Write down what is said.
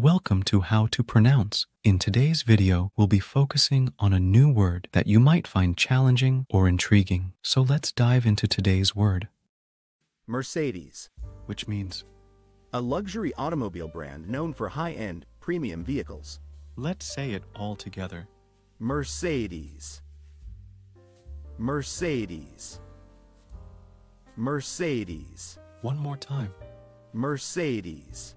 Welcome to How to Pronounce. In today's video, we'll be focusing on a new word that you might find challenging or intriguing. So let's dive into today's word, Mercedes, which means a luxury automobile brand known for high-end, premium vehicles. let's say it all together. Mercedes. Mercedes. Mercedes. One more time. Mercedes.